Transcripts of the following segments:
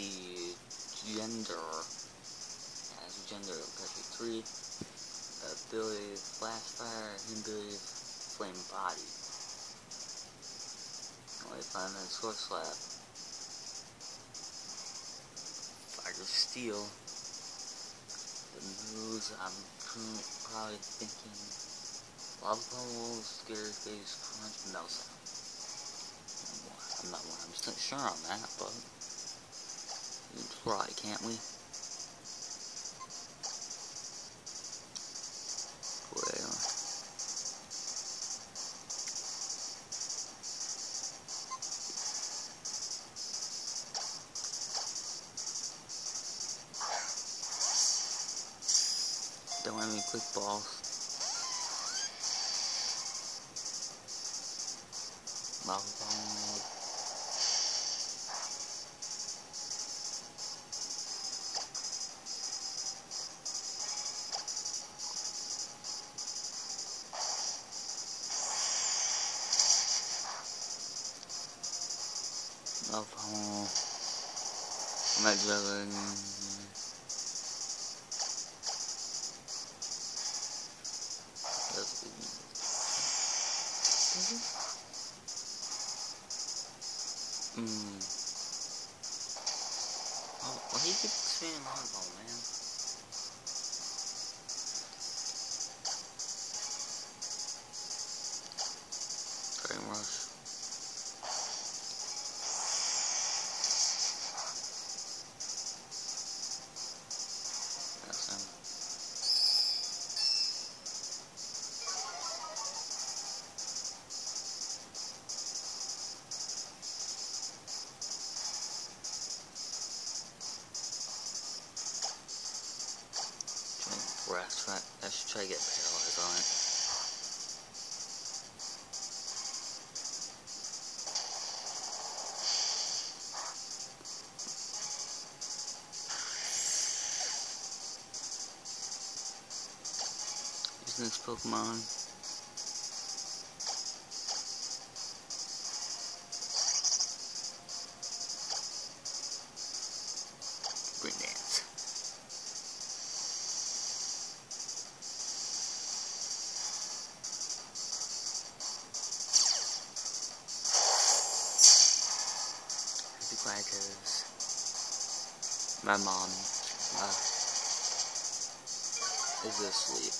50 gender as gender capacity 3 uh, ability flash fire ability flame body. Only 5 minutes sword slap. Fighter steel. The moves I'm probably thinking lava plume scary face crunch metal sound. I'm not 100% sure on that but try, can't we? Well. Don't have any quick balls. Lava Hmm. Oh, why do you keep expanding hardball, man? Rest. Right? I should try to get paralyzed on it. Using this Pokemon. Because my mom uh, is asleep.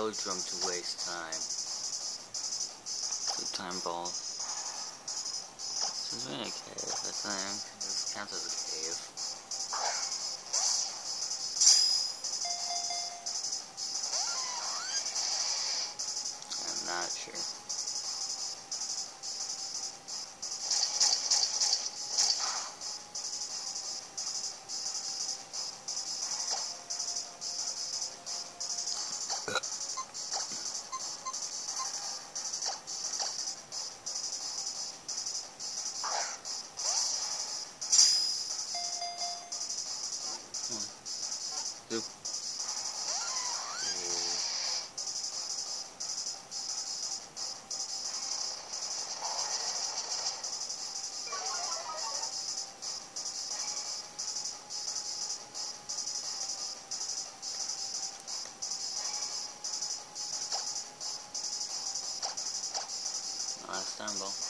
Velodrome to waste time. Two time we're in a cave, I. This counts as a Istanbul.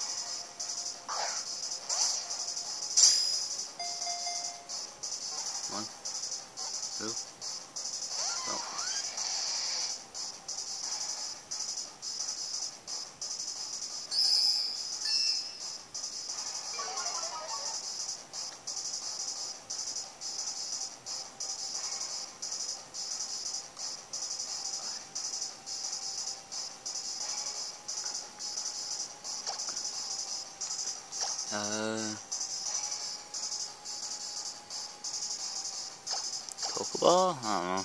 Pokeball? I don't know.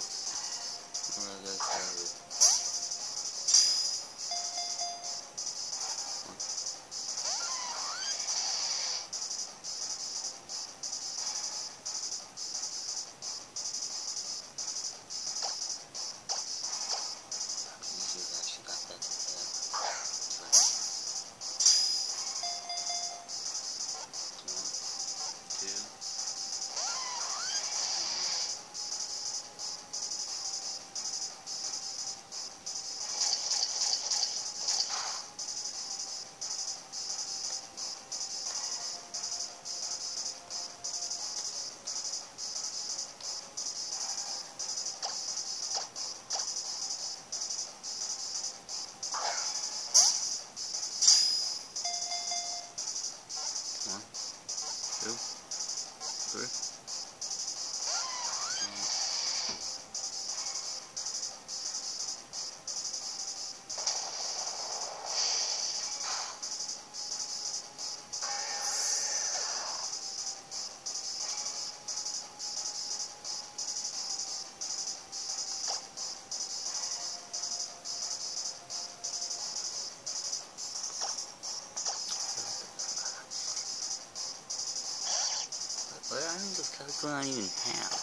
This not even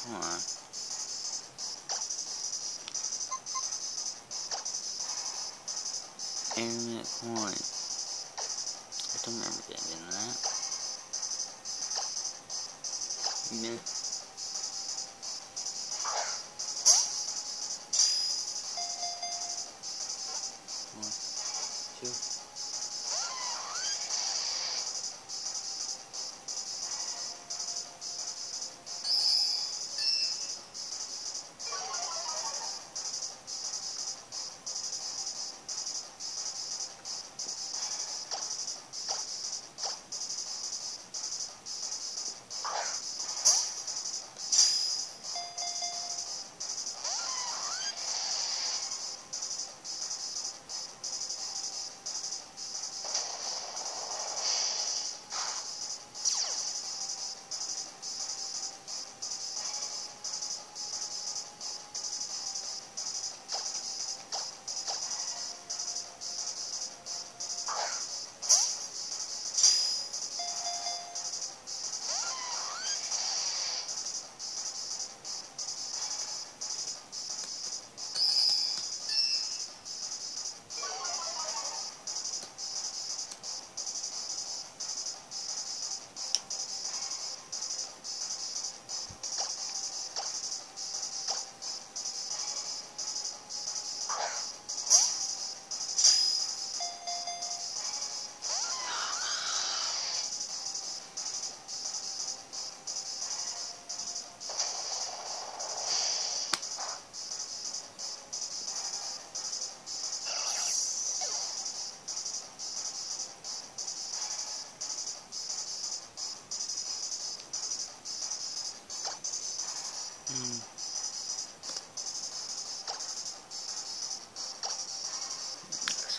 hold on. Internet coin. I don't remember getting that. Meh.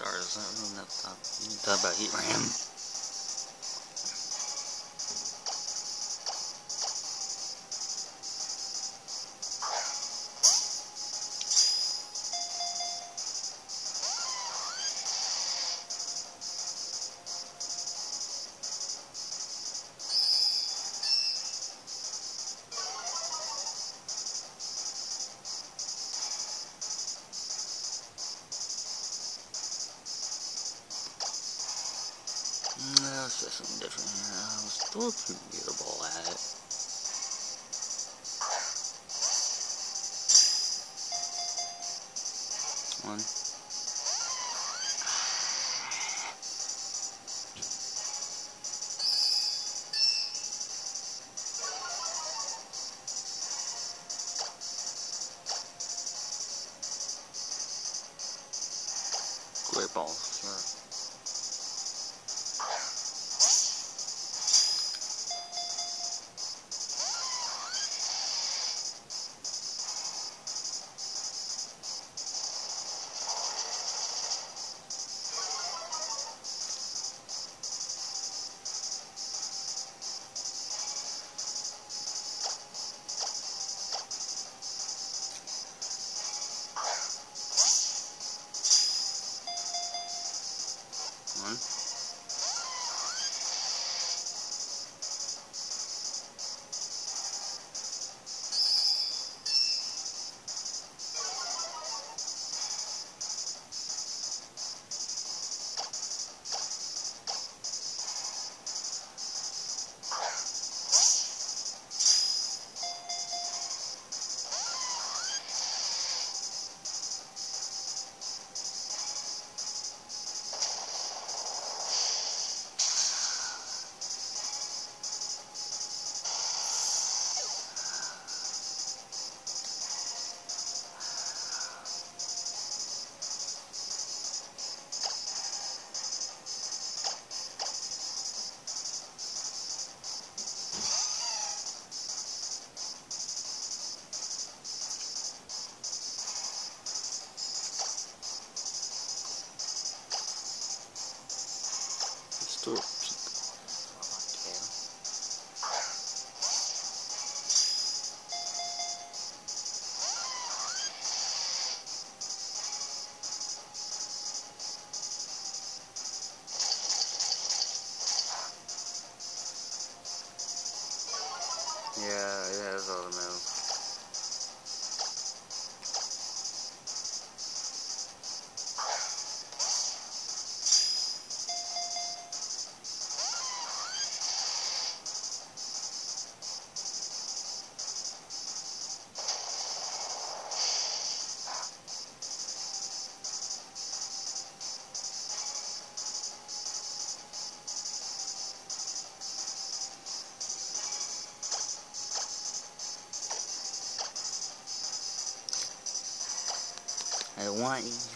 Don't know talk, talk about Heatran. One. I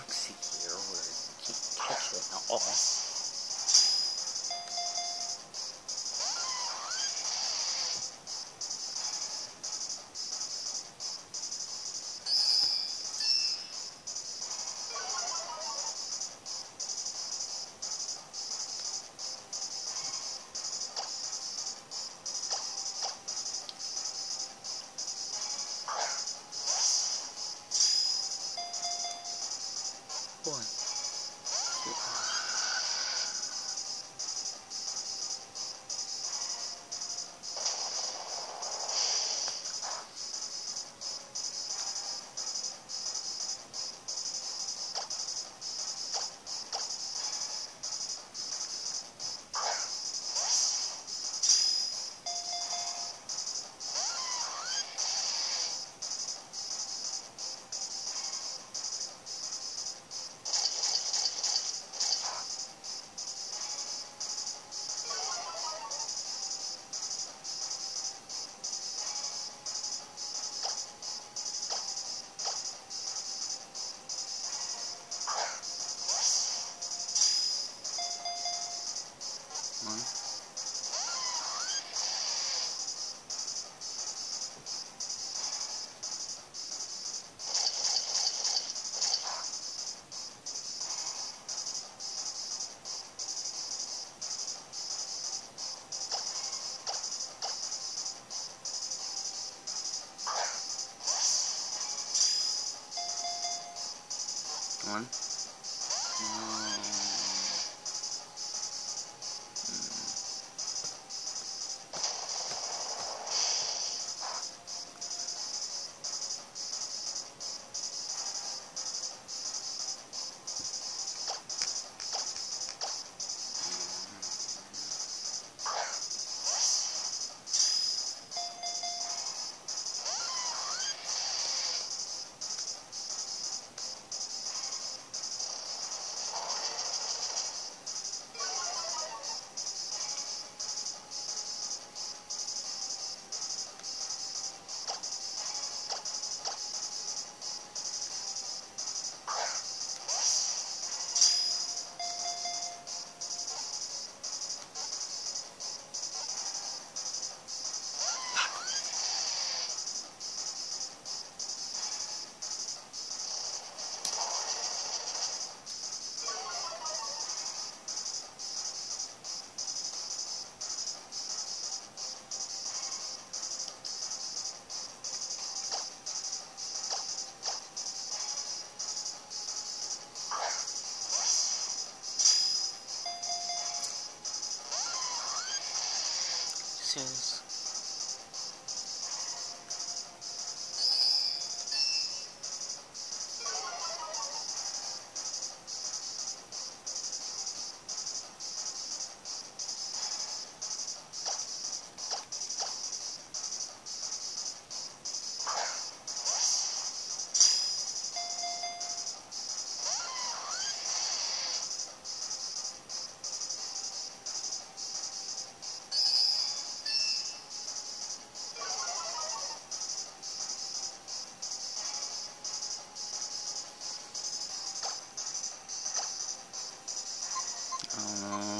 Um,